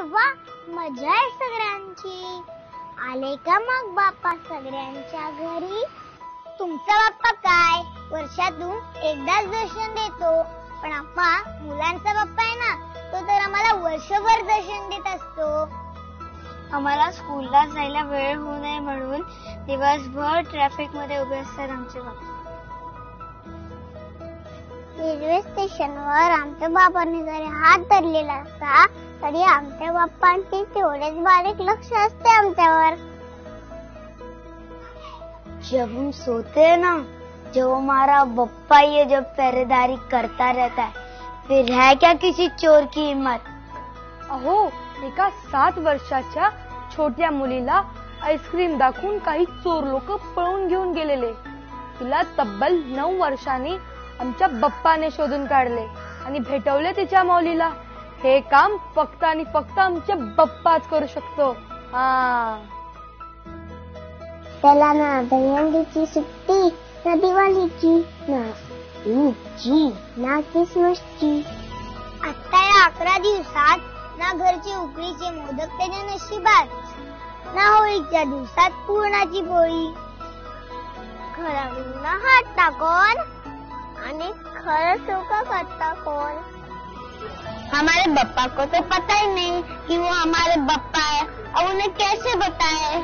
वा मजा आहे सगळ्यांची. आले का मग बाप्पा सगळ्यांच्या घरी? तुमचा बाप्पा काय? वर्षातून एकदाच दर्शन देतो. पण आप्पा मुलांचा बाप्पा आहे ना तो तर आम्हाला वर्षभर दर्शन देत असतो. आम्हाला स्कूलला जायला वेळ होऊ नये म्हणून दिवसभर ट्रॅफिकमध्ये उभे असतात आमचे बाप्पा. रेल्वे स्टेशनवर आमच्या बाबांनी जरी हात धरलेला असता तरी आमच्या बाप्पांचे तेवढेच बारीक लक्ष असते आमच्यावर. जब हम सोते हैं ना. जो हमारा बप्पा ये जब पहरेदारी करता रहता है फिर है क्या किसी चोर की हिम्मत? अहो एका सात वर्षाच्या छोट्या मुलीला आईस्क्रीम दाखवून काही चोर लोक पळून घेऊन गेलेले. तिला तब्बल नऊ वर्षांनी आमच्या बप्पाने शोधून काढले आणि भेटवले तिच्या मौलीला हे काम फक्त आणि फक्त आमच्या बप्पाच करू शकतो. हा. त्याला ना दहीहंडीची सुट्टी ना दिवाळीची ना ईदची ना क्रिसमसची आता या अकरा दिवसात ना घरची उकडीचे मोदक त्याच्या नशिबात ना होळीच्या दिवसात पूर्णाची पोळी. खरं हात टाकून आणि खरं सुख करता कोण? हमारे बप्पा को तो पता ही नहीं कि वो हमारे बप्पा है और उन्हें कैसे बताए?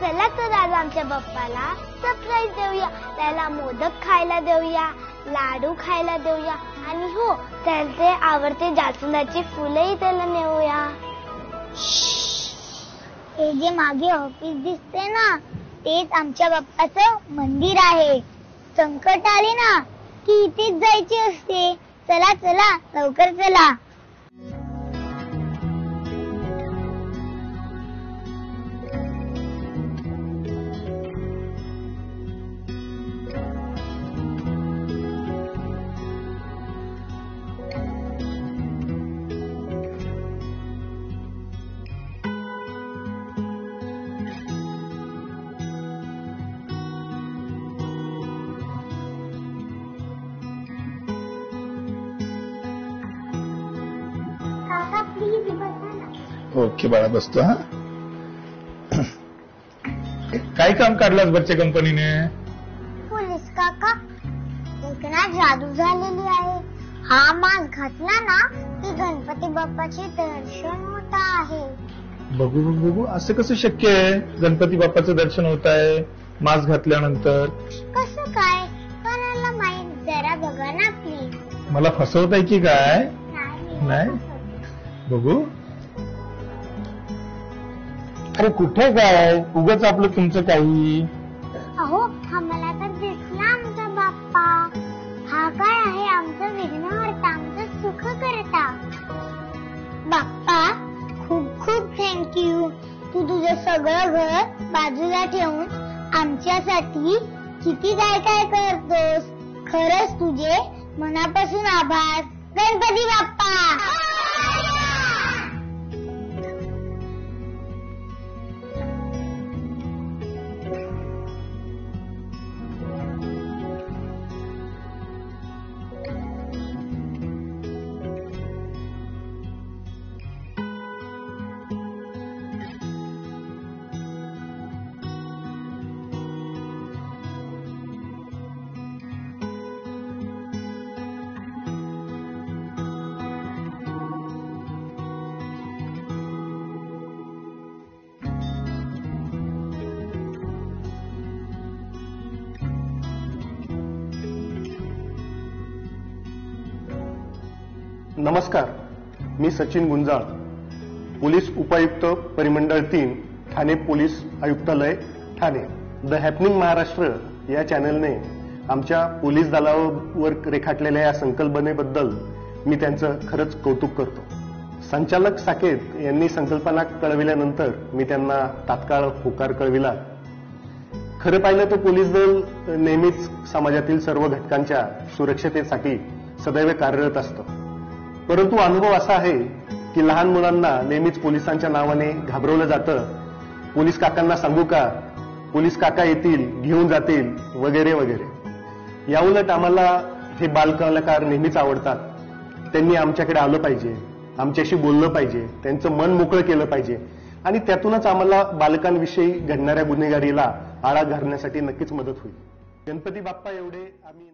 चला तर आज आमच्या बाप्पाला सरप्राईज देऊया. त्याला मोदक खायला देऊया लाडू खायला देऊया आणि हो त्याचे आवडते जास्वंदाची फुलंही त्याला नेऊया. हे जे मागे ऑफिस दिसते ना तेच आमच्या बाप्पाचं मंदिर आहे. संकट आले ना की इथेच जायचे असते. चला चला लवकर चला. ओके बाळा बसतो हा. काय काम काढलास बच्चे कंपनीने? पोलीस काका एक ना जादू झालेली आहे. हा मास्क घातला ना की गणपती बाप्पाचे दर्शन होत आहे. बघू बघू बघू. असं कसं शक्य आहे? गणपती बाप्पाचं दर्शन होत आहे मास्क घातल्यानंतर? कसं काय? कोणाला माहीत? जरा बघा ना प्लीज मला फसवताय की काय? नाही नाही? बघू. अरे कुठे काय उगच आपलं तुमचं काही. अहो आम्हाला तर दिसला आमचा बाप्पा. हा काय आहे? आमचं विघ्न हरता आमचं सुख करता. बाप्पा खूप खूप थँक्यू तू तुझं सगळं घर बाजूला ठेवून आमच्यासाठी किती काय काय करतोस? खरंच तुझे मनापासून आभार. गणपती बाप्पा! नमस्कार मी सचिन गुंजाळ. पोलीस उपायुक्त परिमंडळ तीन ठाणे पोलीस आयुक्तालय ठाणे. द हॅपनिंग महाराष्ट्र या चॅनलने आमच्या पोलीस दलावर रेखाटलेल्या या संकल्पनेबद्दल मी त्यांचं खरंच कौतुक करतो. संचालक साकेत यांनी संकल्पना कळविल्यानंतर मी त्यांना तात्काळ होकार कळविला. खरं पाहिलं तर पोलीस दल नेहमीच समाजातील सर्व घटकांच्या सुरक्षतेसाठी सदैव कार्यरत असतं. परंतु अनुभव असा आहे की लहान मुलांना नेहमीच पोलिसांच्या नावाने घाबरवलं जातं. पोलीस काकांना सांगू का? पोलीस काका येतील घेऊन जातील वगैरे वगैरे. याउलट आम्हाला हे बालकलाकार नेहमीच आवडतात. त्यांनी आमच्याकडे आलं पाहिजे आमच्याशी बोललं पाहिजे त्यांचं मन मोकळं केलं पाहिजे. आणि त्यातूनच आम्हाला बालकांविषयी घडणाऱ्या गुन्हेगारीला आळा घालण्यासाठी नक्कीच मदत होईल. गणपती बाप्पा एवढे आम्ही